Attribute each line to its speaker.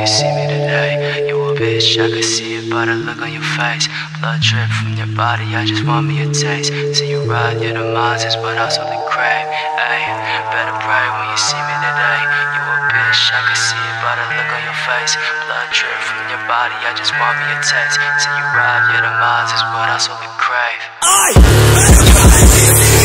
Speaker 1: you see me today. You a bitch, I can see it by the look on your face. Blood drip from your body, I just want me a taste. See you ride, you're the monsters, but also the crave. Ayy, better pray when you see me today. You a bitch, I can see it by the look on your face. Blood drip from your body, I just want me a taste. See you ride, you're the monsters, but also the crave. Aye.